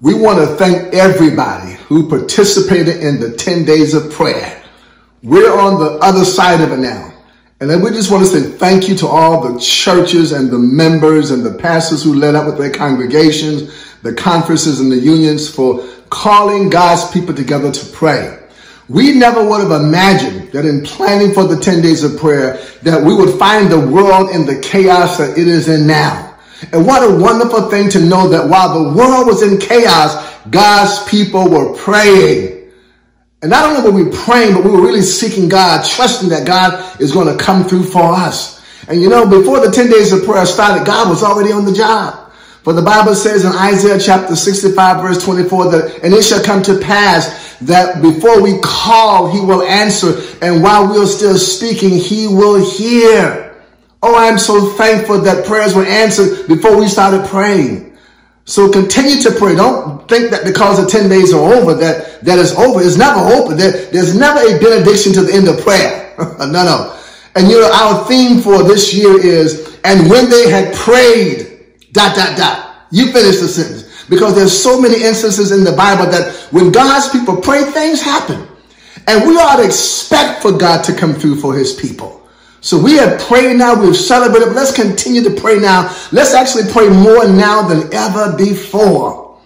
We want to thank everybody who participated in the 10 days of prayer. We're on the other side of it now. And then we just want to say thank you to all the churches and the members and the pastors who led up with their congregations, the conferences and the unions for calling God's people together to pray. We never would have imagined that in planning for the 10 days of prayer that we would find the world in the chaos that it is in now. And what a wonderful thing to know that while the world was in chaos, God's people were praying. And not only were we praying, but we were really seeking God, trusting that God is going to come through for us. And you know, before the 10 days of prayer started, God was already on the job. For the Bible says in Isaiah chapter 65 verse 24 that, and it shall come to pass that before we call, he will answer. And while we're still speaking, he will hear. Oh, I'm so thankful that prayers were answered before we started praying. So continue to pray. Don't think that because the 10 days are over, that, that is over. It's never over. There, there's never a benediction to the end of prayer. no, no. And you know, our theme for this year is, and when they had prayed, dot, dot, dot. You finish the sentence. Because there's so many instances in the Bible that when God's people pray, things happen. And we ought to expect for God to come through for his people. So we have prayed now, we've celebrated, but let's continue to pray now. Let's actually pray more now than ever before.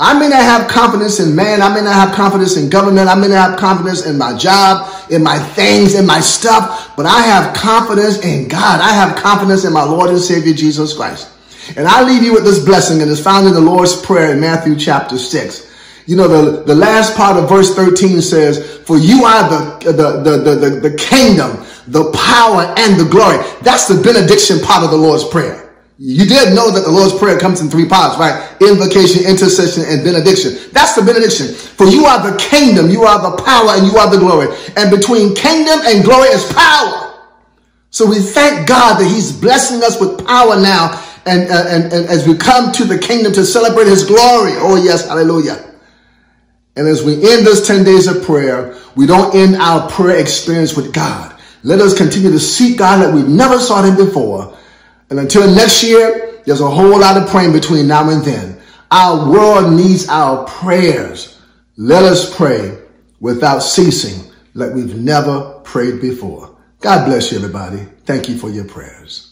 I may not have confidence in man. I may not have confidence in government. I may not have confidence in my job, in my things, in my stuff, but I have confidence in God. I have confidence in my Lord and Savior, Jesus Christ. And I leave you with this blessing, and it's found in the Lord's Prayer in Matthew chapter 6. You know, the, the last part of verse 13 says, For you are the, the, the, the, the kingdom, the power, and the glory. That's the benediction part of the Lord's Prayer. You did know that the Lord's Prayer comes in three parts, right? Invocation, intercession, and benediction. That's the benediction. For you are the kingdom, you are the power, and you are the glory. And between kingdom and glory is power. So we thank God that he's blessing us with power now and, uh, and, and as we come to the kingdom to celebrate his glory. Oh, yes, hallelujah. And as we end this 10 days of prayer, we don't end our prayer experience with God. Let us continue to seek God like we've never sought him before. And until next year, there's a whole lot of praying between now and then. Our world needs our prayers. Let us pray without ceasing like we've never prayed before. God bless you, everybody. Thank you for your prayers.